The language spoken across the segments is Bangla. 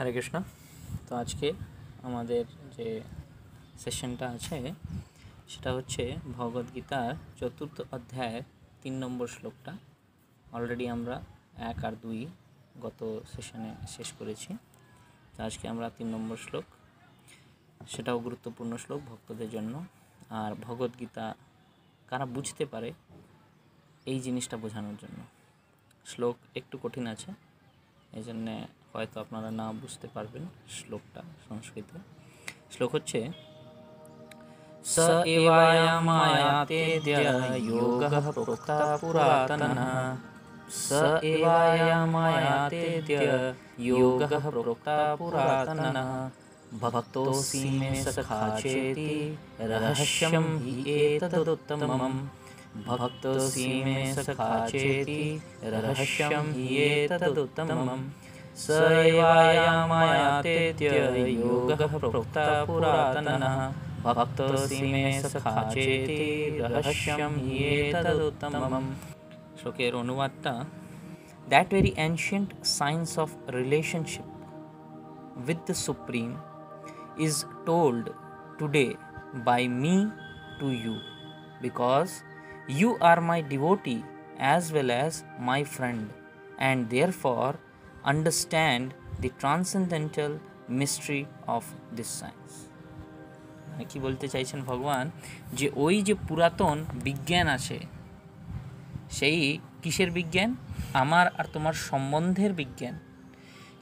হরে কৃষ্ণ। তো আজকে আমাদের যে সেশনটা আছে, সেটা হচ্ছে ভগবদ্গীতার চতুর্থ অধ্যায়ের তিন নম্বর শ্লোকটা। অলরেডি আমরা এক আর দুই গত সেশনে শেষ করেছি। তো আজকে আমরা তিন নম্বর শ্লোক, সেটাও গুরুত্বপূর্ণ শ্লোক ভক্তদের জন্য। আর ভগবদ্গীতা কারা বুঝতে পারে এই জিনিসটা বোঝানোর জন্য। শ্লোক একটু কঠিন আছে এই জন্যে হয়তো আপনারা না বুঝতে পারবেন শ্লোকটা, সংস্কৃত। শ্লোক হচ্ছে भक्तोऽसि मे सखा चेति रहस्यं हि एतदुत्तमम्। भक्तोऽसि मे सखा चेति रहस्यं हि एतदुत्तमम्। स एवायमायातेत्य योगः प्रोक्ता पुरातनः भक्तोऽसि मे सखा चेति रहस्यं हि एतदुत्तमम् শ্লোকের অনুবাদটা that very ancient science of relationship with the Supreme is told today by me to you because you are my devotee as well as my friend and therefore understand the transcendental mystery of this science. কি বলতে চাইছেন ভগবান? যে ওই যে পুরাতন বিজ্ঞান আছে, সেই কিসের বিজ্ঞান? আমার আর তোমার সম্বন্ধের বিজ্ঞান।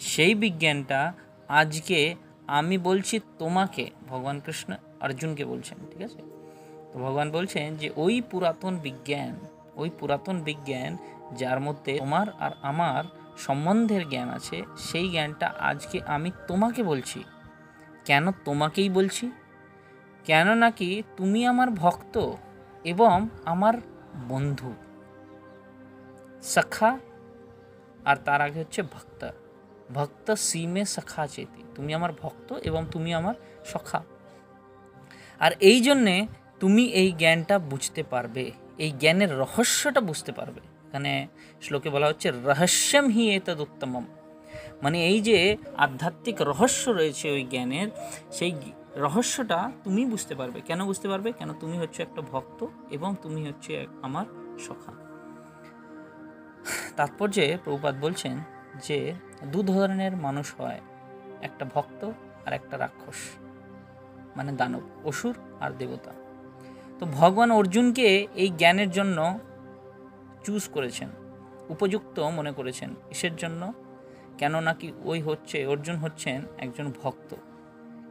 সেই বিজ্ঞানটা আজকে আমি বলছি তোমাকে, ভগবান কৃষ্ণ অর্জুনকে বলছেন, ঠিক আছে? তো ভগবান বলছেন যে ওই পুরাতন বিজ্ঞান, ওই পুরাতন বিজ্ঞান যার মধ্যে তোমার আর আমার সম্বন্ধের জ্ঞান আছে, সেই জ্ঞানটা আজকে আমি তোমাকে বলছি। কেন তোমাকেই বলছি? কেন নাকি তুমি আমার ভক্ত এবং আমার বন্ধু? সখা, আর তার আগে হচ্ছে ভক্ত। ভক্ত সিমে সখা চেতি। তুমি আমার ভক্ত এবং তুমি আমার সখা। আর এই জন্যে তুমি এই জ্ঞানটা বুঝতে পারবে, এই জ্ঞানের রহস্যটা বুঝতে পারবে। এখানে শ্লোকে বলা হচ্ছে, রহস্যম হি এতদ উত্তমম। মানে এই যে আধ্যাত্মিক রহস্য রয়েছে ওই জ্ঞানের, সেই রহস্যটা তুমি বুঝতে পারবে। কেন বুঝতে পারবে? কেন তুমি হচ্ছে একটা ভক্ত এবং তুমি হচ্ছে আমার সখা। তাৎপর্যে প্রভুপাত বলছেন যে, দু ধরনের মানুষ হয়, একটা ভক্ত আর একটা রাক্ষস মানে দানব, অসুর আর দেবতা। তো ভগবান অর্জুনকে এই জ্ঞানের জন্য চুজ করেছেন, উপযুক্ত মনে করেছেন কিসের জন্য? কেন নাকি ওই হচ্ছে, অর্জুন হচ্ছেন একজন ভক্ত।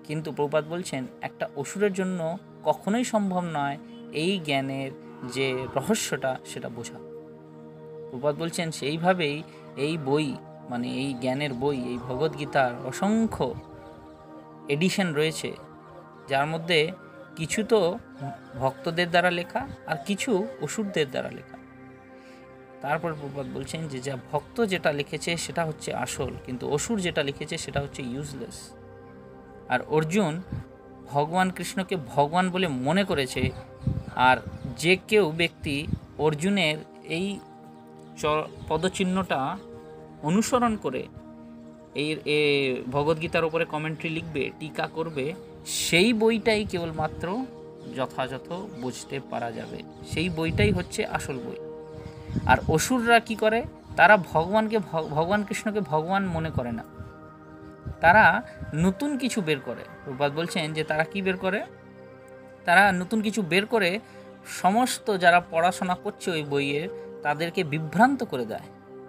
কিন্তু প্রপাত বলছেন, একটা অসুরের জন্য কখনোই সম্ভব নয় এই জ্ঞানের যে রহস্যটা সেটা বোঝা। প্রপাত বলছেন, সেইভাবেই এই বই মানে এই জ্ঞানের বই, এই ভগবদ্গীতার অসংখ্য এডিশন রয়েছে, যার মধ্যে কিছু তো ভক্তদের দ্বারা লেখা আর কিছু অসুরদের দ্বারা লেখা। তারপর প্রপাত বলছেন যে যা ভক্ত যেটা লিখেছে সেটা হচ্ছে আসল, কিন্তু অসুর যেটা লিখেছে সেটা হচ্ছে ইউজলেস আর অর্জুন ভগবান কৃষ্ণকে ভগবান বলে মনে করেছে, আর যে কেউ ব্যক্তি অর্জুনের এই পদচিহ্নটা অনুসরণ করে এই ভগবদ্গীতার উপরে কমেন্ট্রি লিখবে, টিকা করবে, সেই বইটাই কেবলমাত্র যথাযথ বুঝতে পারা যাবে। সেই বইটাই হচ্ছে আসল বই। আর অসুররা কি করে? তারা ভগবানকে ভগবান কৃষ্ণকে ভগবান মনে করে না। তারা নতুন কিছু বের করে। রূপাত বলছেন যে তারা কি বের করে? তারা নতুন কিছু বের করে সমস্ত যারা পড়াশোনা করছে ওই বইয়ের তাদেরকে বিভ্রান্ত করে দেয়।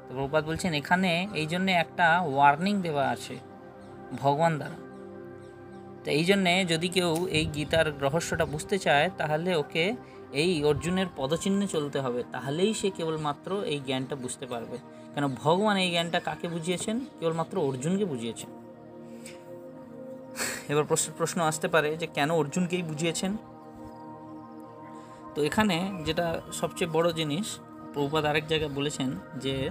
তো বলছেন এখানে এই জন্যে একটা ওয়ার্নিং দেওয়া আছে ভগবান দ্বারা। তো এই জন্যে যদি কেউ এই গীতার রহস্যটা বুঝতে চায়, তাহলে ওকে এই অর্জুনের পদচিহ্নে চলতে হবে, তাহলেই সে কেবলমাত্র এই জ্ঞানটা বুঝতে পারবে। কেন ভগবান এই জ্ঞানটা কাকে বুঝিয়েছেন? কেবলমাত্র অর্জুনকে বুঝিয়েছেন। এবার প্রশ্ন প্রশ্ন আসতে পারে যে কেন অর্জুনকেই বুঝিয়েছেন? তো এখানে যেটা সবচেয়ে বড় জিনিস প্রভুপাত আরেক জায়গায় বলেছেন যে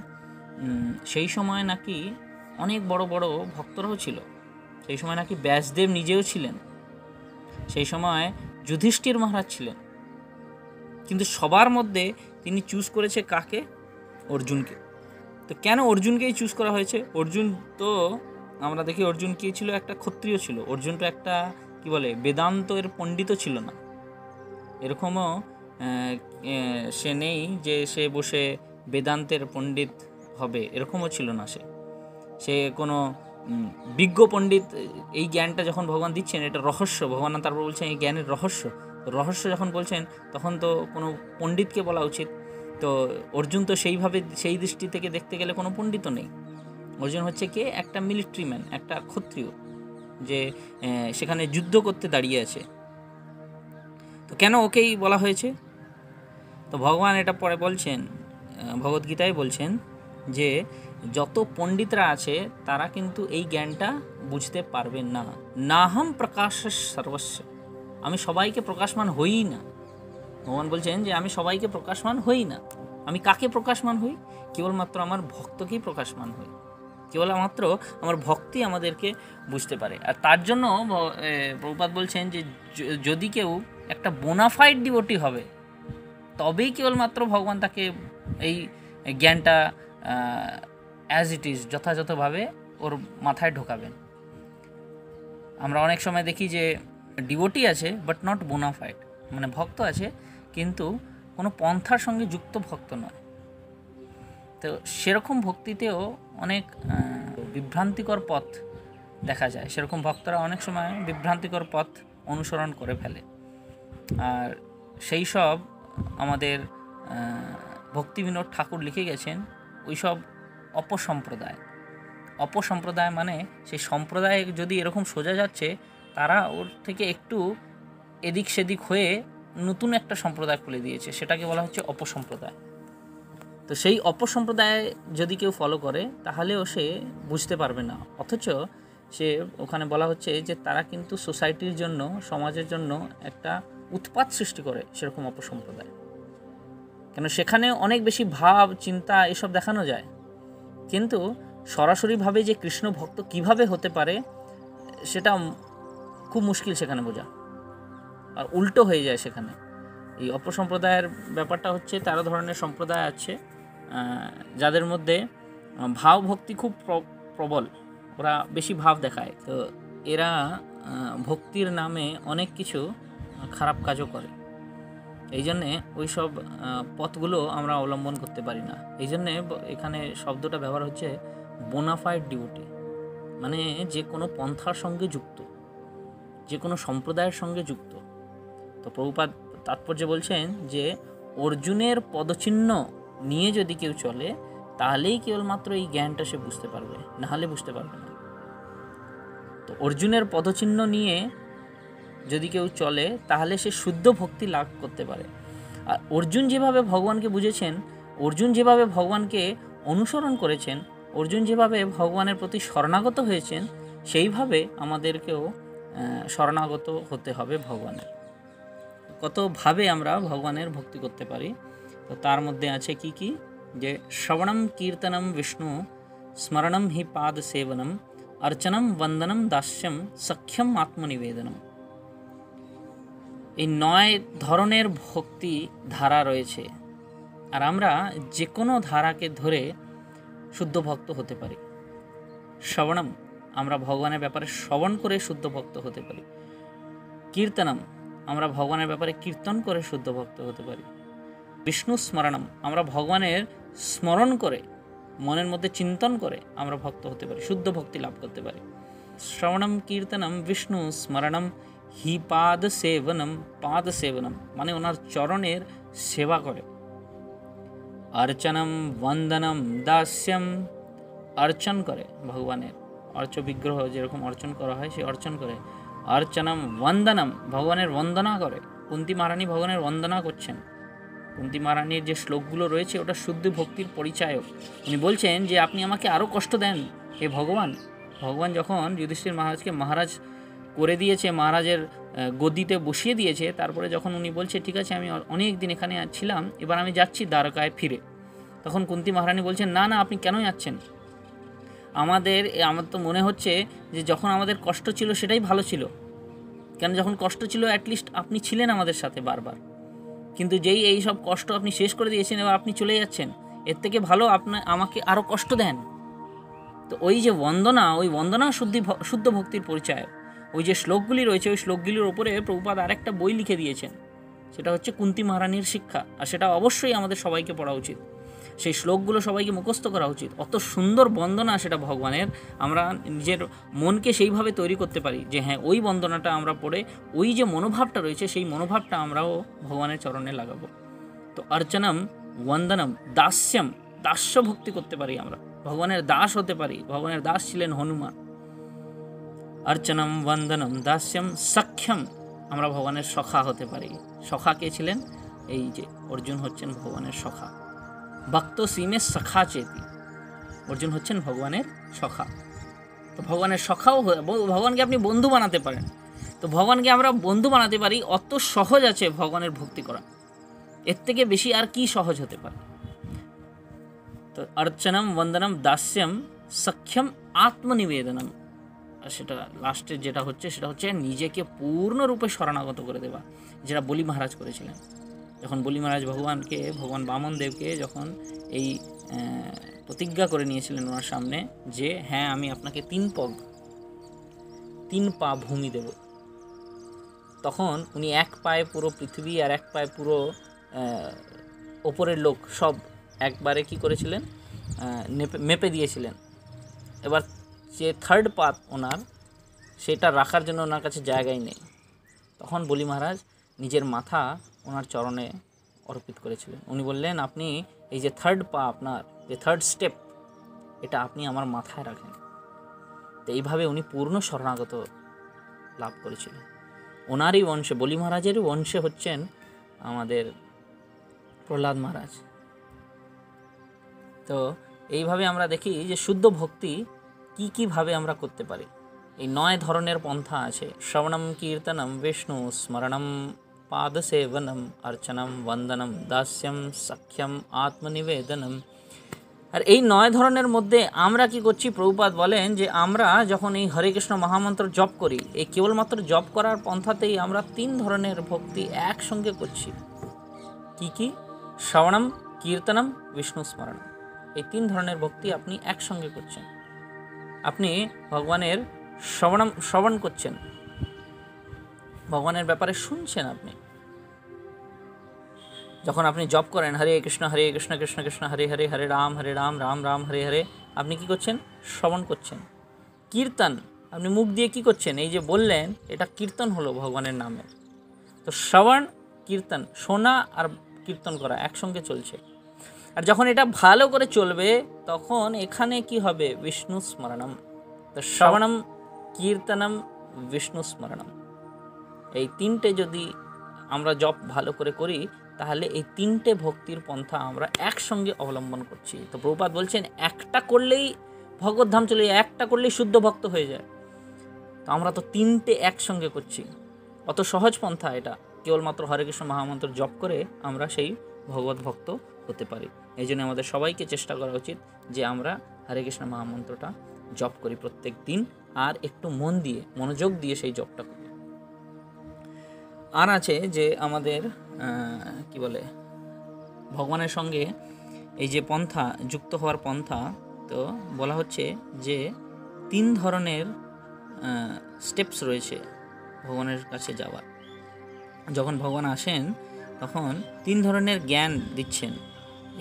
সেই সময় নাকি অনেক বড় বড় ভক্তরাও ছিল। সেই সময় নাকি ব্যাসদেব নিজেও ছিলেন। সেই সময় যুধিষ্ঠির মহারাজ ছিলেন। কিন্তু সবার মধ্যে তিনি চুজ করেছে কাকে? অর্জুনকে। তো কেন অর্জুনকেই চুজ করা হয়েছে? অর্জুন তো, আমরা দেখি অর্জুন কী ছিল? একটা ক্ষত্রিয় ছিল। অর্জুন তো একটা, কি বলে বেদান্ত এর পণ্ডিতও ছিল না। এরকমও সে নেই যে সে বসে বেদান্তের পণ্ডিত হবে। এরকমও ছিল না সে। সে কোনো বিজ্ঞ পণ্ডিত, এই জ্ঞানটা যখন ভগবান দিচ্ছেন, এটা রহস্য। ভগবান তারপর বলছেন, এই জ্ঞানের রহস্য। রহস্য যখন বলছেন, তখন তো কোনো পণ্ডিতকে বলা উচিত। তো অর্জুন তো সেইভাবে, সেই দৃষ্টি থেকে দেখতে গেলে কোনো পণ্ডিত নেই। অর্জুন হচ্ছে কে? একটা মিলিটারি ম্যান একটা ক্ষত্রিয়, যে সেখানে যুদ্ধ করতে দাঁড়িয়ে আছে। তো কেন ওকেই বলা হয়েছে? তো ভগবান এটা পরে বলছেন ভগবদ্গীতায় বলছেন যে, যত পণ্ডিতরা আছে, তারা কিন্তু এই জ্ঞানটা বুঝতে পারবেন না। নাহম প্রকাশ সর্বস্ব। আমি সবাইকে প্রকাশমান হই না। ভগবান বলছেন যে, আমি সবাইকে প্রকাশমান হই না। আমি কাকে প্রকাশমান হই? কেবলমাত্র আমার ভক্তকেই প্রকাশমান হই। কেবলমাত্র আমার ভক্তি আমাদেরকে বুঝতে পারে। আর তার জন্য প্রভুপাদ বলছেন যে যদি কেউ একটা বোনাফাইড ডিভোটি হবে, তবেই কেবলমাত্র ভগবান তাকে এই জ্ঞানটা অ্যাজ ইট ইজ যথাযথভাবে ওর মাথায় ঢোকাবেন। আমরা অনেক সময় দেখি যে ডিভোটি আছে বাট নট বোনাফাইড মানে ভক্ত আছে, কিন্তু কোনো পন্থার সঙ্গে যুক্ত ভক্ত নয়। তো সেরকম ভক্তিতেও অনেক বিভ্রান্তিকর পথ দেখা যায়। সেরকম ভক্তরা অনেক সময় বিভ্রান্তিকর পথ অনুসরণ করে ফেলে। আর সেই সব আমাদের ভক্তি বিনোদ ঠাকুর লিখে গেছেন ওইসব অপসম্প্রদায়। অপসম্প্রদায় মানে সেই সম্প্রদায় যদি এরকম সোজা যাচ্ছে তারা ওর থেকে একটু এদিক সেদিক হয়ে নতুন একটা সম্প্রদায় খুলে দিয়েছে। সেটাকে বলা হচ্ছে অপসম্প্রদায়। তো সেই অপসম্প্রদায় যদি কেউ ফলো করে, তাহলেও সে বুঝতে পারবে না। অথচ সে ওখানে বলা হচ্ছে যে তারা কিন্তু সোসাইটির জন্য, সমাজের জন্য একটা উৎপাত সৃষ্টি করে সেরকম অপসম্প্রদায়। কেন সেখানে অনেক বেশি ভাব, চিন্তা এসব দেখানো যায়। কিন্তু সরাসরিভাবে যে কৃষ্ণ ভক্ত কীভাবে হতে পারে, সেটা খুব মুশকিল সেখানে বোঝা। আর উল্টো হয়ে যায় সেখানে। এই অপসম্প্রদায়ের ব্যাপারটা হচ্ছে তেরো ধরনের সম্প্রদায় আছে যাদের মধ্যে আহ, ভাব ভক্তি খুব প্র- প্রবল। ওরা বেশি ভাব দেখায়। তো এরা ভক্তির নামে অনেক কিছু খারাপ কাজও করে। এই জন্যে ওই সব পথগুলো আমরা অবলম্বন করতে পারি না। এই জন্যে এখানে শব্দটা ব্যবহার হচ্ছে বোনাফাইড ডিউটি মানে যে কোনো পন্থার সঙ্গে যুক্ত। যে কোনো সম্প্রদায়ের সঙ্গে যুক্ত। তো প্রভুপাদ তাৎপর্য বলছেন যে, অর্জুনের পদচিহ্ন নিয়ে যদি কেউ চলে, তাহলেই কেবলমাত্র এই জ্ঞানটা সে বুঝতে পারবে, নাহলে বুঝতে পারবে না। তো অর্জুনের পদচিহ্ন নিয়ে যদি কেউ চলে, তাহলে সে শুদ্ধ ভক্তি লাভ করতে পারে। আর অর্জুন যেভাবে ভগবানকে বুঝেছেন, অর্জুন যেভাবে ভগবানকে অনুসরণ করেছেন, অর্জুন যেভাবে ভগবানের প্রতি শরণাগত হয়েছেন, সেইভাবে আমাদেরকেও শরণাগত হতে হবে ভগবানের। কতভাবে আমরা ভগবানের ভক্তি করতে পারি, তো তার মধ্যে আছে কি কি? যে শ্রবণম কীর্তনম বিষ্ণু, স্মরণম হি পাদ সেবনম, অর্চনম বন্দনম দাস্যম, সখ্যম আত্মনিবেদনম। এই নয় ধরনের ভক্তি ধারা রয়েছে, আর আমরা যে কোনো ধারাকে ধরে শুদ্ধ ভক্ত হতে পারি। শ্রবণম আমরা ভগবানের ব্যাপারে শ্রবণ করে শুদ্ধ ভক্ত হতে পারি। কীর্তনম, আমরা ভগবানের ব্যাপারে কীর্তন করে শুদ্ধ ভক্ত হতে পারি। বিষ্ণু স্মরণম, আমরা ভগবানের স্মরণ করে, মনের মধ্যে চিন্তন করে আমরা ভক্ত হতে পারি, শুদ্ধ ভক্তি লাভ করতে পারি। শ্রবণম, কীর্তনম, বিষ্ণু স্মরণম, হি পাদ সেবনম পাদ সেবনম মানে ওনার চরণের সেবা করে। অর্চনম, বন্দনম, দাস্যম, অর্চন করে ভগবানের। অর্চ বিগ্রহ যেরকম অর্চন করা হয়, সে অর্চন করে। অর্চনম বন্দনম, ভগবানের বন্দনা করে। কুন্তি মহারানী ভগবানের বন্দনা করছেন। কুন্তি মহারানীর যে শ্লোকগুলো রয়েছে, ওটা শুদ্ধ ভক্তির পরিচায়ক। উনি বলছেন যে, আপনি আমাকে আরও কষ্ট দেন, হে ভগবান। ভগবান যখন যুধিষ্ঠির মহারাজকে মহারাজ করে দিয়েছে, মহারাজের গদিতে বসিয়ে দিয়েছে, তারপরে যখন উনি বলছে, ঠিক আছে, আমি অনেক দিন এখানে ছিলাম, এবার আমি যাচ্ছি দ্বারকায় ফিরে। তখন কুন্তি মহারানী বলছেন, না না, আপনি কেন যাচ্ছেন? আমাদের, আমার তো মনে হচ্ছে যে যখন আমাদের কষ্ট ছিল সেটাই ভালো ছিল। কেন যখন কষ্ট ছিল অ্যাটলিস্ট আপনি ছিলেন আমাদের সাথে বারবার। কিন্তু যেই এই সব কষ্ট আপনি শেষ করে দিয়েছেন এবার আপনি চলে যাচ্ছেন, এর থেকে ভালো আপনার আমাকে আরও কষ্ট দেন। তো ওই যে বন্দনা, ওই বন্দনা শুদ্ধি শুদ্ধ ভক্তির পরিচয়, ওই যে শ্লোকগুলি রয়েছে, ওই শ্লোকগুলির ওপরে প্রভুপাদ আরেকটা বই লিখে দিয়েছেন। সেটা হচ্ছে কুন্তি মহারানীর শিক্ষা, আর সেটা অবশ্যই আমাদের সবাইকে পড়া উচিত। সেই শ্লোকগুলো সবাইকে মুখস্থ করা উচিত। অত সুন্দর বন্দনা সেটা ভগবানের। আমরা নিজের মনকে সেইভাবে তৈরি করতে পারি যে হ্যাঁ ওই বন্দনাটা আমরা পড়ে, ওই যে মনোভাবটা রয়েছে, সেই মনোভাবটা আমরাও ভগবানের চরণে লাগাবো। তো অর্চনম, বন্দনম, দাস্যম দাস্য ভক্তি করতে পারি আমরা। ভগবানের দাস হতে পারি, ভগবানের দাস ছিলেন হনুমান। অর্চনম, বন্দনম, দাস্যম, সখ্যম, আমরা ভগবানের সখা হতে পারি। সখা কে ছিলেন? এই যে অর্জুন হচ্ছেন ভগবানের সখা। ভক্ত সিমে সখা চেতি। অর্জুন হচ্ছেন ভগবানের সখা। তো ভগবানের সখাও ভগবানকে আপনি বন্ধু বানাতে পারেন। তো ভগবানকে আমরা বন্ধু বানাতে পারি, অত সহজ আছে ভগবানের ভক্তি করা। এর থেকে বেশি আর কি সহজ হতে পারে? তো অর্চনম বন্দনম দাস্যম সখ্যম আত্মনিবেদনম। আর সেটা লাস্টের যেটা হচ্ছে, সেটা হচ্ছে নিজেকে পূর্ণরূপে শরণাগত করে দেওয়া, যেটা বলি মহারাজ করেছিলেন। যখন বলি মহারাজ ভগবানকে, ভগবান বামন দেবকে যখন এই প্রতিজ্ঞা করে নিয়েছিলেন ওনার সামনে যে হ্যাঁ আমি আপনাকে তিন পগ, তিন পা ভূমি দেব। তখন উনি এক পায়ে পুরো পৃথিবী আর এক পায়ে পুরো ওপরের লোক সব একবারে কি করেছিলেন? মেপে দিয়েছিলেন। এবার যে থার্ড পাত ওনার, সেটা রাখার জন্য ওনার কাছে জায়গাই নেই। তখন বলি মহারাজ, নিজের মাথা ওনার চরণে অর্পিত করেছিলেন। উনি বললেন, আপনি এই যে থার্ড পা আপনার, যে থার্ড স্টেপ এটা আপনি আমার মাথায় রাখেন। তো এইভাবে উনি পূর্ণ শরণাগত লাভ করেছিলেন। ওনারই বংশে, বলি মহারাজেরই বংশে হচ্ছেন আমাদের প্রহ্লাদ মহারাজ। তো এইভাবে আমরা দেখি যে শুদ্ধ ভক্তি কি কীভাবে আমরা করতে পারি। এই নয় ধরনের পন্থা আছে। শ্রবণম কীর্তনম বিষ্ণু স্মরণম পাদসেবনম অর্চনম বন্দনম দাস্যম সখ্যম আত্মনিবেদনম আর এই নয় ধরনের মধ্যে আমরা কি করছি? প্রভুপাত বলেন যে, আমরা যখন এই হরে কৃষ্ণ মহামন্ত্র জপ করি, এই কেবলমাত্র জপ করার পন্থাতেই আমরা তিন ধরনের ভক্তি একসঙ্গে করছি। কি কি? শ্রবণম, কীর্তনম, বিষ্ণু স্মরণ। এই তিন ধরনের ভক্তি আপনি একসঙ্গে করছেন। আপনি ভগবানের শ্রবণম, শ্রবণ করছেন। ভগবানের ব্যাপারে শুনছেন আপনি। যখন আপনি জপ করেন, হরে কৃষ্ণ হরে কৃষ্ণ কৃষ্ণ কৃষ্ণ, হরে হরে হরে রাম হরে রাম রাম রাম, হরে হরে, আপনি কি করছেন? শ্রবণ করছেন। কীর্তন, আপনি মুখ দিয়ে কি করছেন? এই যে বললেন, এটা কীর্তন হলো ভগবানের নামে। তো শ্রবণ, কীর্তন, শোনা আর কীর্তন করা একসঙ্গে চলছে। আর যখন এটা ভালো করে চলবে, তখন এখানে কি হবে? বিষ্ণু স্মরণম। তো শ্রবণম, কীর্তনম, বিষ্ণু স্মরণম। এই তিনটে যদি আমরা জপ ভালো করে করি তাহলে এই তিনটে ভক্তির পন্থা আমরা একসঙ্গে অবলম্বন করছি। তো প্রভুপাত বলছেন, একটা করলেই ভগবদ্ধাম চলে যায়, একটা করলেই শুদ্ধ ভক্ত হয়ে যায়। তো আমরা তো তিনটে একসঙ্গে করছি। অত সহজ পন্থা এটা। কেবলমাত্র হরে কৃষ্ণ মহামন্ত্র জপ করে আমরা সেই ভগবত ভক্ত হতে পারি। এই জন্য আমাদের সবাইকে চেষ্টা করা উচিত যে আমরা হরে কৃষ্ণ মহামন্ত্রটা জপ করি প্রত্যেক দিন, আর একটু মন দিয়ে, মনোযোগ দিয়ে সেই জপটা করি। আর আছে যে আমাদের কি বলে, ভগবানের সঙ্গে এই যে পন্থা, যুক্ত হওয়ার পন্থা, তো বলা হচ্ছে যে তিন ধরনের স্টেপস রয়েছে ভগবানের কাছে যাওয়ার। যখন ভগবান আসেন, তখন তিন ধরনের জ্ঞান দিচ্ছেন।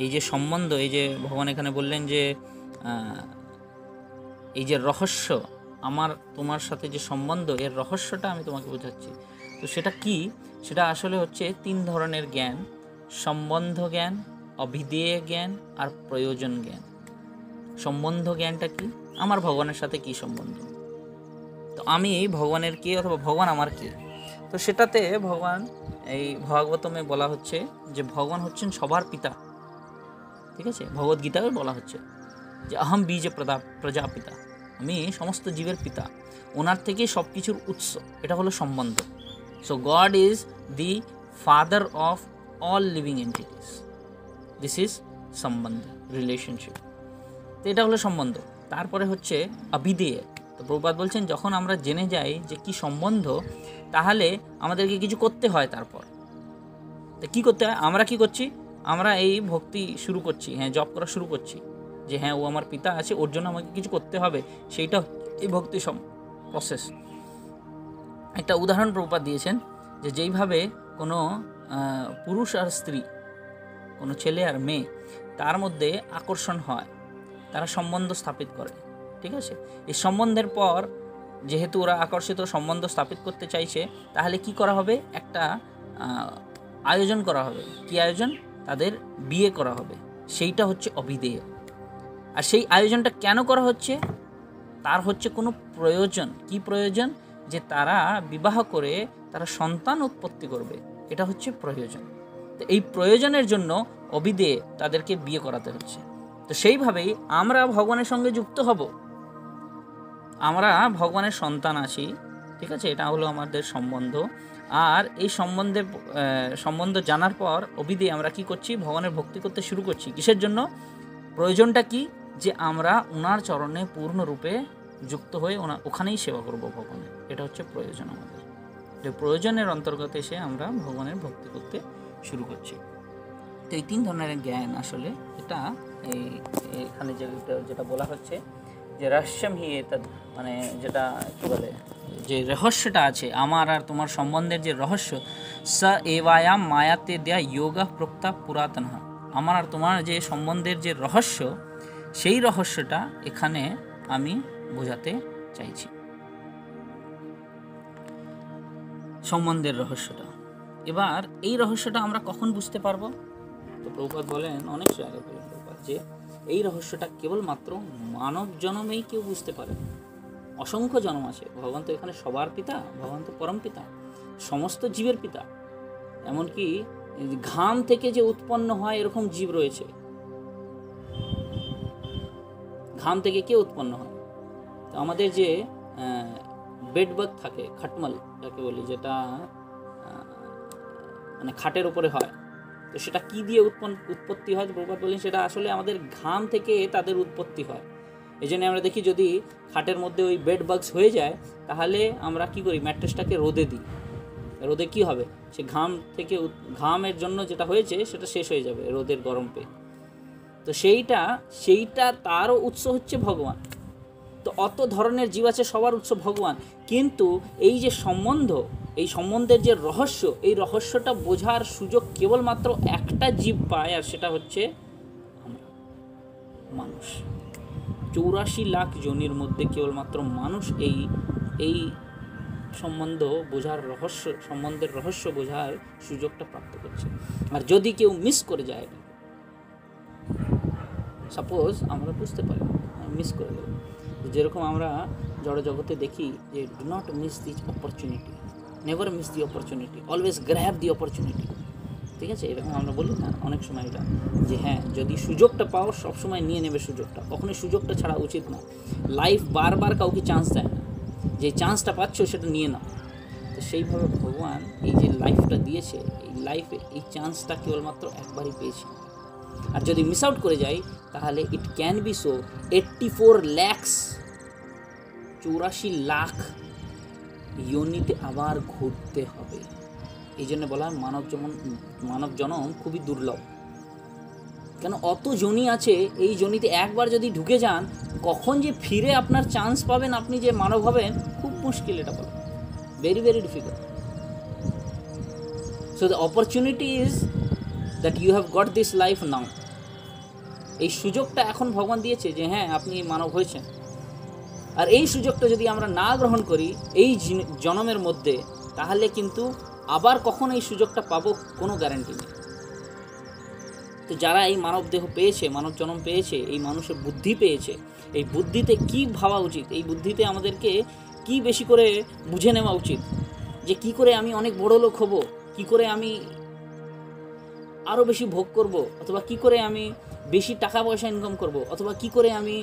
এই যে সম্বন্ধ, এই যে ভগবান এখানে বললেন যে এই যে রহস্য, আমার, তোমার সাথে যে সম্বন্ধ, এর রহস্যটা আমি তোমাকে বোঝাচ্ছি। তো সেটা কি? সেটা আসলে হচ্ছে তিন ধরনের জ্ঞান, সম্বন্ধ জ্ঞান, অভিধেয় জ্ঞান আর প্রয়োজন জ্ঞান। সম্বন্ধ জ্ঞানটা কি? আমার ভগবানের সাথে কি সম্বন্ধ? তো আমি ভগবানের কে অথবা ভগবান আমার কে? তো সেটাতে ভগবান, এই ভাগবতমে বলা হচ্ছে যে ভগবান হচ্ছেন সবার পিতা। ঠিক আছে? ভগবদ্গীতায় বলা হচ্ছে যে আহম বীজ প্রদা, প্রজাপিতা। আমি সমস্ত জীবের পিতা। ওনার থেকে সব কিছুর উৎস। এটা হলো সম্বন্ধ। So God is the father of all living entities this is সম্বন্ধ রিলেশনশিপ তো এটা হলো সম্বন্ধ। তারপরে হচ্ছে অভিধেয়। তো প্রভুপাত বলছেন, যখন আমরা জেনে যাই যে কি সম্বন্ধ, তাহলে আমাদেরকে কিছু করতে হয় তারপর। তো কী করতে হয়? আমরা কি করছি? আমরা এই ভক্তি শুরু করছি হ্যাঁ জব করা শুরু করছি। যে হ্যাঁ ও আমার পিতা আছে, ওর জন্য আমাকে কিছু করতে হবে। সেইটা এই ভক্তি সম প্রসেস একটা উদাহরণ প্রপাত দিয়েছেন যে যেইভাবে কোনো পুরুষ আর স্ত্রী, কোনো ছেলে আর মেয়ে, তার মধ্যে আকর্ষণ হয়, তারা সম্বন্ধ স্থাপিত করে, ঠিক আছে? এই সম্বন্ধের পর, যেহেতু ওরা আকর্ষিত সম্বন্ধ স্থাপিত করতে চাইছে, তাহলে কি করা হবে? একটা আয়োজন করা হবে। কি আয়োজন? তাদের বিয়ে করা হবে। সেইটা হচ্ছে অবিধেয় আর সেই আয়োজনটা কেন করা হচ্ছে? তার হচ্ছে কোনো প্রয়োজন। কি প্রয়োজন? যে তারা বিবাহ করে তারা সন্তান উৎপত্তি করবে, এটা হচ্ছে প্রয়োজন। তো এই প্রয়োজনের জন্য অবিদে তাদেরকে বিয়ে করাতে হচ্ছে। তো সেইভাবেই আমরা ভগবানের সঙ্গে যুক্ত হব। আমরা ভগবানের সন্তান আছি, ঠিক আছে? এটা হলো আমাদের সম্বন্ধ। আর এই সম্বন্ধে সম্বন্ধ জানার পর অবিদে আমরা কি করছি? ভগবানের ভক্তি করতে শুরু করছি। কিসের জন্য? প্রয়োজনটা কি? যে আমরা ওনার চরণে পূর্ণরূপে যুক্ত হয়ে ওনা ওখানেই সেবা করব ভগবানের। এটা হচ্ছে প্রয়োজন আমাদের। যে প্রয়োজনের অন্তর্গত এসে আমরা ভগবানের ভক্তি করতে শুরু করছি। তো এই তিন ধরনের জ্ঞান আসলে এটা এই এখানে যে যেটা বলা হচ্ছে যে রহস্যম হি মানে যেটা কি বলে, যে রহস্যটা আছে, আমার আর তোমার সম্বন্ধের যে রহস্য, স এবায়াম মায়াতে দেয়া যোগা প্রক্তা পুরাতন আমার আর তোমার যে সম্বন্ধের যে রহস্য, সেই রহস্যটা এখানে আমি বোঝাতে চাইছি। সম্বন্ধের রহস্যটা। এবার এই রহস্যটা আমরা কখন বুঝতে পারব? তো প্রভুপাত বলেন, অনেক জায়গায় বলেন প্রভুপাত যে এই রহস্যটা কেবলমাত্র মানব জনমেই কেউ বুঝতে পারে অসংখ্য জন্ম আছে, ভগবান তো এখানে সবার পিতা, ভগবান তো পরম পিতা, সমস্ত জীবের পিতা। এমনকি ঘাম থেকে যে উৎপন্ন হয় এরকম জীব রয়েছে। ঘাম থেকে কে উৎপন্ন হয়? তো আমাদের যে বেডবাগ থাকে, খাটমাল যাকে বলি, যেটা মানে খাটের উপরে হয়। তো সেটা কি দিয়ে উৎপন্ন উৎপত্তি হয়, প্রভাত বলেন, সেটা আসলে আমাদের ঘাম থেকে তাদের উৎপত্তি হয়। এই জন্য আমরা দেখি যদি খাটের মধ্যে ওই বেড বাগস হয়ে যায়, তাহলে আমরা কি করি, ম্যাট্রেসটাকে রোদে দিই। রোদে কি হবে? সে ঘাম থেকে ঘামের জন্য যেটা হয়েছে, সেটা শেষ হয়ে যাবে রোদের গরম পেয়ে। তো সেইটা সেইটা তারও উৎস হচ্ছে ভগবান। অত ধরনের জীব আছে, সবার উৎস ভগবান। কিন্তু এই যে সম্বন্ধ, এই সম্বন্ধের যে রহস্য, এই রহস্যটা বোঝার সুযোগ কেবলমাত্র একটা জীব পায়, আর সেটা হচ্ছে আমরা, মানুষ। চৌরাশি লাখ জনির মধ্যে কেবলমাত্র মানুষ এই এই সম্বন্ধ বোঝার রহস্য, সম্বন্ধের রহস্য বোঝার সুযোগটা প্রাপ্ত করছে। আর যদি কেউ মিস করে যায় সাপোজ আমরা বুঝতে পারি মিস করে গেল যেরকম আমরা জড় জগতে দেখি যে do not miss the opportunity never miss the opportunity always grab the opportunity ঠিক আছে? এরকম আমরা বলি না অনেক সময় এটা, যে হ্যাঁ যদি সুযোগটা পাও, সবসময় নিয়ে নেবে সুযোগটা। কখনোই সুযোগটা ছাড়া উচিত না। লাইফ বারবার কাউকে চান্স দেয় না। যে চান্সটা পাচ্ছ, সেটা নিয়ে নাও। তো সেইভাবে ভগবান এই যে লাইফটা দিয়েছে, এই লাইফে এই চান্সটা কেবলমাত্র একবারই পেয়েছি। আর যদি মিস আউট করে যাই, তাহলে it can be so eighty four lakhs চৌরাশি লাখ ইউনিট আবার ঘুরতে হবে। এই জন্য বলা হয় মানব জন্ম মানব জনম খুবই দুর্লভ। কেন অত জনি আছে, এই জনিতে একবার যদি ঢুকে যান, কখন যে ফিরে আপনার চান্স পাবেন আপনি যে মানব হবেন, খুব মুশকিল এটা বলা। Very very difficult so the opportunity is that you have got this life now এই সুযোগটা এখন ভগবান দিয়েছে যে হ্যাঁ আপনি মানব হয়েছেন। আর এই সুযোগটা যদি আমরা না গ্রহণ করি এই জনমের মধ্যে, তাহলে কিন্তু আবার কখন এই সুযোগটা পাবো কোনো গ্যারান্টি নেই। তো যারা এই মানব দেহ পেয়েছে, মানব জন্ম পেয়েছে, এই মানুষের বুদ্ধি পেয়েছে, এই বুদ্ধিতে কি ভাবা উচিত? এই বুদ্ধিতে আমাদেরকে কি বেশি করে বুঝে নেওয়া উচিত? যে কি করে আমি অনেক বড় লোক হব? কি করে আমি আরও বেশি ভোগ করব? অথবা কি করে আমি বেশি টাকা পয়সা ইনকাম করব? অথবা কি করে আমি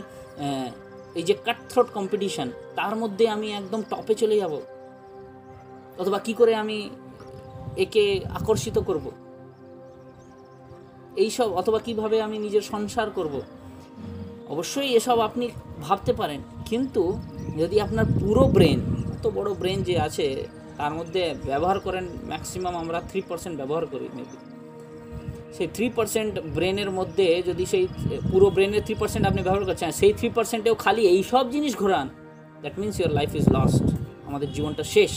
এই যে কাট থ্রোট কম্পিটিশন তার মধ্যে আমি একদম টপে চলে যাব। অথবা কি করে আমি একে আকর্ষিত করব? এইসব অথবা কীভাবে আমি নিজের সংসার করব? অবশ্যই এসব আপনি ভাবতে পারেন। কিন্তু যদি আপনার পুরো ব্রেন এত বড় ব্রেন যে আছে, তার মধ্যে ব্যবহার করেন ম্যাক্সিমাম আমরা থ্রি পার্সেন্ট ব্যবহার করি মেবি সেই থ্রি পার্সেন্ট ব্রেনের মধ্যে যদি সেই, পুরো ব্রেনের থ্রি পার্সেন্ট আপনি ব্যবহার করছেন, সেই থ্রি পার্সেন্টেও খালি এই সব জিনিস ঘোরান that means your life is lost আমাদের জীবনটা শেষ।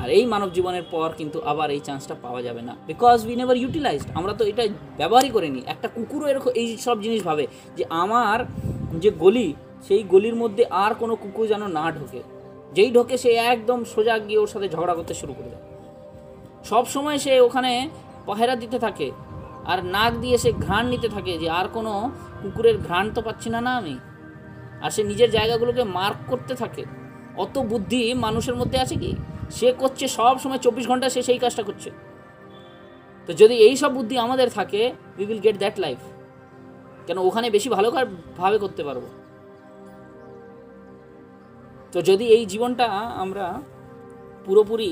আর এই মানব জীবনের পর কিন্তু আবার এই চান্সটা পাওয়া যাবে না বিকজ উই নেভার ইউটিলাইজড আমরা তো এটা ব্যবহারই করিনি। একটা কুকুরও এরকম, এই সব জিনিস ভাবে যে আমার যে গলি, সেই গলির মধ্যে আর কোনো কুকুর যেন না ঢোকে। যেই ঢোকে সে একদম সোজা গিয়ে ওর সাথে ঝগড়া করতে শুরু করে দেয়। সব সময় সে ওখানে পহেরা দিতে থাকে আর নাক দিয়ে সে ঘ্রাণ নিতে থাকে যে আর কোনো কুকুরের ঘ্রাণ তো পাচ্ছি না না আমি। আর সে নিজের জায়গাগুলোকে মার্ক করতে থাকে। অত বুদ্ধি মানুষের মধ্যে আছে কি? সে করছে সব সময় চব্বিশ ঘণ্টা সে সেই কাজটা করছে। তো যদি এই সব বুদ্ধি আমাদের থাকে we will get that life কেন ওখানে বেশি ভালো ভাবে করতে পারব? তো যদি এই জীবনটা আমরা পুরোপুরি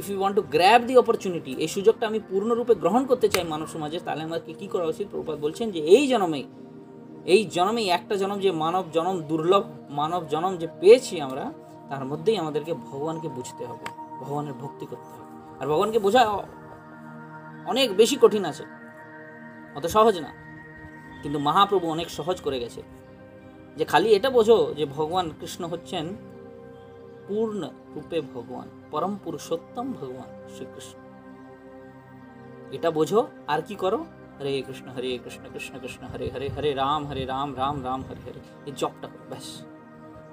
if you want to grab the opportunity এই সুযোগটা আমি পূর্ণরূপে গ্রহণ করতে চাই মানব সমাজে, তাহলে আমাকে কী করা উচিত? প্রপাত বলছেন যে, এই জন্মেই এই জন্মেই একটা জন্ম যে মানব জন্ম দুর্লভ, মানব জন্ম যে পেয়েছি আমরা, তার মধ্যেই আমাদেরকে ভগবানকে বুঝতে হবে, ভগবানের ভক্তি করতে হবে। আর ভগবানকে বোঝা অনেক বেশি কঠিন আছে, অত সহজ না, কিন্তু মহাপ্রভু অনেক সহজ করে গেছে। যে খালি এটা বোঝো যে ভগবান কৃষ্ণ হচ্ছেন পূর্ণ রূপে ভগবান পরম পুরুষোত্তম ভগবান শ্রীকৃষ্ণ এটা বোঝো আর কি করো হরে কৃষ্ণ হরে কৃষ্ণ কৃষ্ণ কৃষ্ণ হরে হরে হরে রাম হরে রাম রাম রাম হরে হরে এই জপটা করো ব্যাস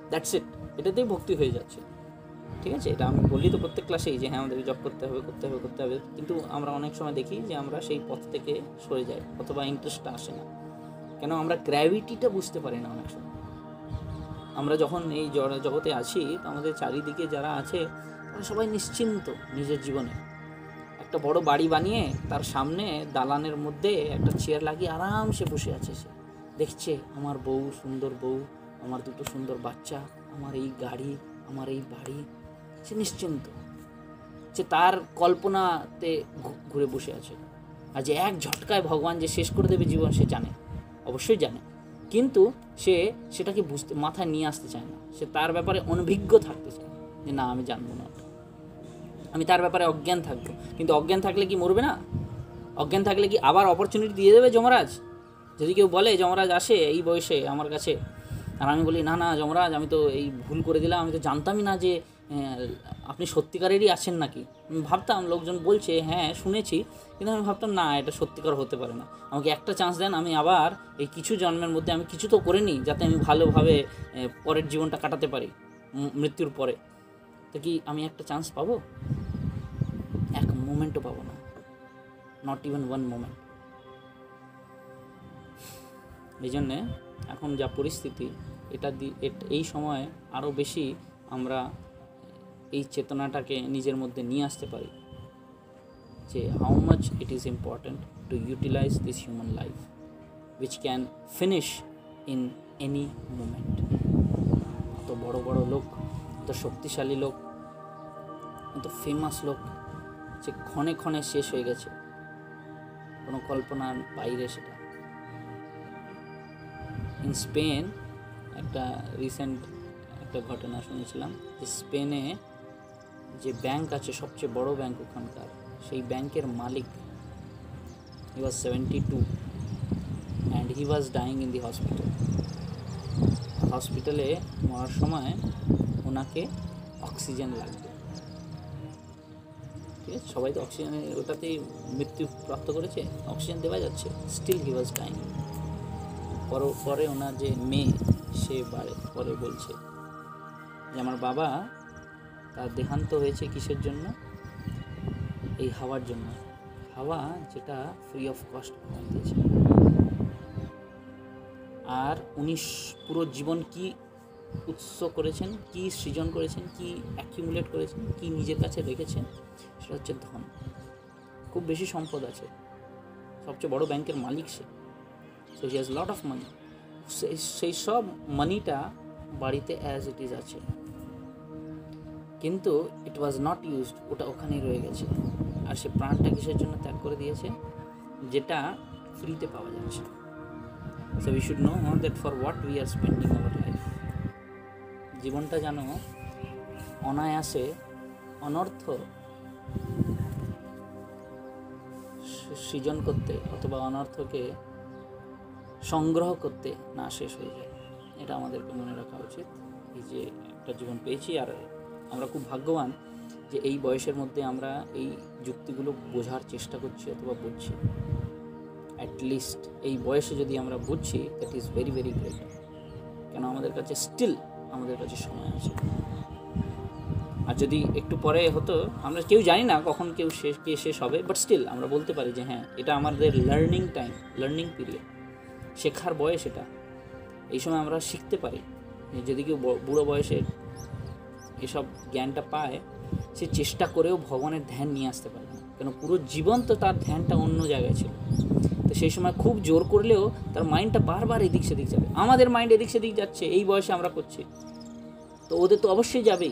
দ্যাটস ইট এটাতেই ভক্তি হয়ে যাচ্ছে। ঠিক আছে? এটা আমি বলি তো প্রত্যেক ক্লাসেই যে হ্যাঁ আমাদেরকে জব করতে হবে করতে হবে করতে হবে। কিন্তু আমরা অনেক সময় দেখি যে, আমরা সেই পথ থেকে সরে যাই, অথবা ইন্টারেস্টটা আসে না। কেন? আমরা গ্র্যাভিটিটা বুঝতে পারি না অনেক সময়। আমরা যখন এই জগতে আছি, তো আমাদের চারিদিকে যারা আছে, তারা সবাই নিশ্চিন্ত নিজের জীবনে। একটা বড় বাড়ি বানিয়ে তার সামনে দালানের মধ্যে একটা চেয়ার লাগিয়ে আরামসে বসে আছে সে। দেখছে, আমার বউ সুন্দর বউ, আমার দুটো সুন্দর বাচ্চা, আমার এই গাড়ি, আমার এই বাড়ি। সে নিশ্চিন্ত। সে তার কল্পনাতে ঘুরে বসে আছে। আর যে এক ঝটকায় ভগবান যে শেষ করে দেবে জীবন, সে জানে, অবশ্যই জানে। কিন্তু সে সেটাকে বুঝতে, মাথায় নিয়ে আসতে চায় না। সে তার ব্যাপারে অনভিজ্ঞ থাকতে চায় যে, না, আমি জানব না আমি তার ব্যাপারে অজ্ঞান থাকব। কিন্তু অজ্ঞান থাকলে কি মরবে না? অজ্ঞান থাকলে কি আবার অপরচুনিটি দিয়ে দেবে যমরাজ? যদি কেউ বলে, যমরাজ, আসে এই বয়সে আমার কাছে। আর আমি বলি, না না, যমরাজ, আমি তো এই ভুল করে দিলাম। আমি তো জানতামই না যে আপনি সত্যিকারেরই আছেন নাকি? আমি ভাবতাম, লোকজন বলছে হ্যাঁ শুনেছি। কিন্তু আমি ভাবতাম, না, এটা সত্যিকার হতে পারে না। আমাকে একটা চান্স দেন, আমি আবার এই কিছু জন্মের মধ্যে আমি কিছু তো করে নিই, যাতে আমি ভালোভাবে পরের জীবনটা কাটাতে পারি মৃত্যুর পরে। তো কি আমি একটা চান্স পাবো? এক মোমেন্টও পাবো না। নট ইভেন ওয়ান মোমেন্ট এই জন্যে এখন যা পরিস্থিতি, এটা দি- এই সময় আরও বেশি আমরা এই চেতনাটাকে নিজের মধ্যে নিয়ে আসতে পারি যে how much it is important to utilise this human life which can finish in any moment এত বড় বড় লোক, এত শক্তিশালী লোক, এত ফেমাস লোক, যে ক্ষণে ক্ষণে শেষ হয়ে গেছে। কোনো কল্পনার বাইরে সেটা। ইন স্পেন একটা রিসেন্ট একটা ঘটনা শুনেছিলাম স্পেনে যে ব্যাংক আছে, সবচেয়ে বড় ব্যাংক ওখানকার, সেই ব্যাংকের মালিক he was seventy two and he was dying in the hospital হসপিটালে মরার সময় ওনাকে অক্সিজেন লাগবে। ঠিক আছে? সবাই তো অক্সিজেনের ওটাতেই মৃত্যু প্রাপ্ত করেছে অক্সিজেন দেওয়া যাচ্ছে স্টিল হি ওয়াজ ডাইং পর, পরে ওনার যে মেয়ে, সে বারে পরে বলছে যে, আমার বাবা তার দেহান্ত হয়েছে কিসের জন্য? এই হাওয়ার জন্য। হাওয়া যেটা ফ্রি অফ কস্ট দিয়েছে আর উনি পুরো জীবন কি উৎস করেছেন, কি সৃজন করেছেন, কি অ্যাকিউমুলেট করেছেন, কি নিজের কাছে রেখেছেন, সেটা হচ্ছে ধন। খুব বেশি সম্পদ আছে। সবচেয়ে বড় ব্যাংকের মালিক সে। So he has lot of money সেই সব মানিটা বাড়িতে অ্যাজ ইট ইজ আছে। কিন্তু ইট ওয়াজ নট ইউজড ওটা ওখানেই রয়ে গেছে। আর সে প্রাণটা কিসের জন্য ত্যাগ করে দিয়েছে? যেটা ফ্রিতে পাওয়া যাচ্ছে। So we should know that for what we are spending our life জীবনটা যেন অনায়াসে, অনর্থ সৃজন করতে অথবা অনর্থকে সংগ্রহ করতে না শেষ হয়ে যায়। এটা আমাদেরকে মনে রাখা উচিত। এই যে একটা জীবন পেয়েছি আর আমরা খুব ভাগ্যবান যে এই বয়সের মধ্যে আমরা এই যুক্তিগুলো বোঝার চেষ্টা করছি অথবা বুঝছি। অ্যাটলিস্ট এই বয়সে যদি আমরা বুঝছি that is very very great কেন আমাদের কাছে স্টিল আমাদের কাছে সময় আছে। আর যদি একটু পরে হতো, আমরা কেউ জানি না কখন কেউ শেষ কে শেষ হবে বাট স্টিল আমরা বলতে পারি যে হ্যাঁ এটা আমাদের লার্নিং টাইম লার্নিং পিরিয়ড শেখার বয়স এটা। এই সময় আমরা শিখতে পারি। যদি কেউ বুড়ো বয়সে এসব জ্ঞানটা পায়, সে চেষ্টা করেও ভগবানের ধ্যান নিয়ে আসতে পারে না। কেন পুরো জীবন তো তার ধ্যানটা অন্য জায়গায় ছিল। তো সেই সময় খুব জোর করলেও তার মাইন্ডটা বারবার এদিক সেদিক যাবে। আমাদের মাইন্ড এদিক সেদিক যাচ্ছে, এই বয়সে আমরা করছি। তো ওদের তো অবশ্যই যাবেই।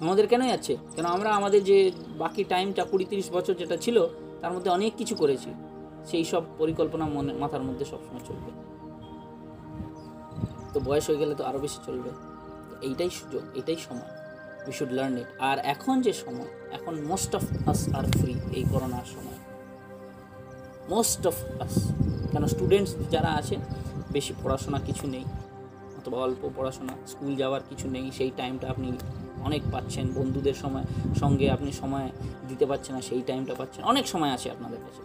আমাদের কেন যাচ্ছে? কেন আমরা আমাদের যে বাকি টাইমটা কুড়ি তিরিশ বছর যেটা ছিল, তার মধ্যে অনেক কিছু করেছি। সেই সব পরিকল্পনা মনে, মাথার মধ্যে সবসময় চলবে। তো বয়স হয়ে গেলে তো আরও বেশি চলবে। এইটাই সুযোগ, এটাই সময় উই শুড লার্ন ইট আর এখন যে সময়, এখন most of us are free এই করোনার সময়। মোস্ট অফ আস কেন স্টুডেন্টস যারা আছে, বেশি পড়াশোনা কিছু নেই, অথবা অল্প পড়াশোনা স্কুল যাওয়ার কিছু নেই, সেই টাইমটা আপনি অনেক পাচ্ছেন, বন্ধুদের সময়, সঙ্গে আপনি সময় দিতে পারছেন না, সেই টাইমটা পাচ্ছেন। অনেক সময় আছে আপনাদের কাছে।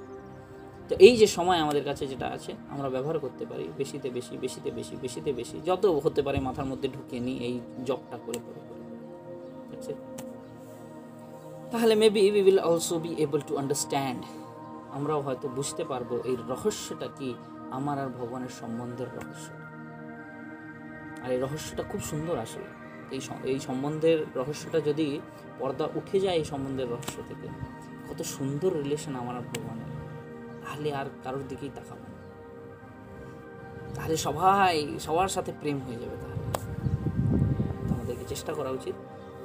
তো এই যে সময় আমাদের কাছে যেটা আছে, আমরা ব্যবহার করতে পারি। বেশিতে বেশি বেশিতে বেশি বেশিতে বেশি। যত হতে পারে মাথার মধ্যে ঢুকিয়ে নিই এই জবটা করে করে. তাহলে maybe we will also be able to understand আমরাও হয়তো বুঝতে পারব এই রহস্যটা কি আমার আর ভগবানের সম্বন্ধের রহস্য। আর এই রহস্যটা খুব সুন্দর আসলে। এই এই সম্বন্ধের রহস্যটা যদি পর্দা উঠে যায় এই সম্বন্ধের রহস্য থেকে, কত সুন্দর রিলেশন আমার আর ভগবানের। তাহলে আর কারোর দিকেই তাকাবো না। তাহলে সবাই, সবার সাথে প্রেম হয়ে যাবে তাহলে। আমাদেরকে চেষ্টা করা উচিত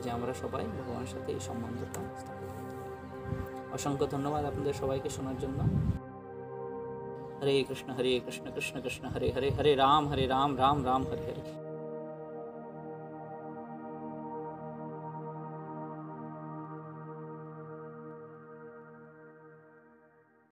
যে আমরা সবাই ভগবানের সাথে এই সম্বন্ধটা স্থাপন অসংখ্য ধন্যবাদ আপনাদের সবাইকে শোনার জন্য। হরে কৃষ্ণ হরে কৃষ্ণ কৃষ্ণ কৃষ্ণ, হরে হরে হরে রাম হরে রাম রাম রাম, হরে হরে।